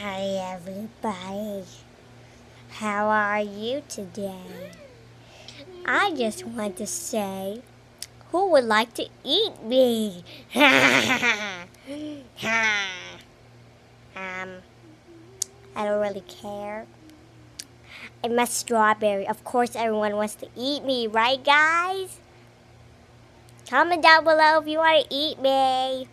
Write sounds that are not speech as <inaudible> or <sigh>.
Hi, everybody. How are you today? I just want to say, who would like to eat me? <laughs> um, I don't really care. I'm a strawberry. Of course, everyone wants to eat me, right, guys? Comment down below if you want to eat me.